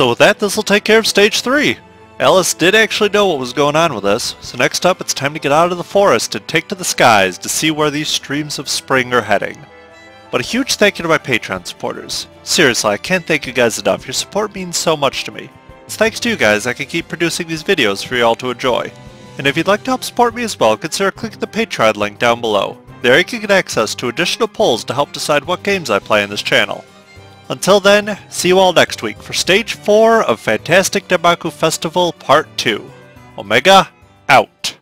So with that, this will take care of stage 3. Alice did actually know what was going on with us, so next up it's time to get out of the forest and take to the skies to see where these streams of spring are heading. But a huge thank you to my Patreon supporters. Seriously, I can't thank you guys enough. Your support means so much to me. It's thanks to you guys I can keep producing these videos for you all to enjoy. And if you'd like to help support me as well, consider clicking the Patreon link down below. There you can get access to additional polls to help decide what games I play in this channel. Until then, see you all next week for Stage 4 of Fantastic Danmaku Festival Part 2. Omega, out.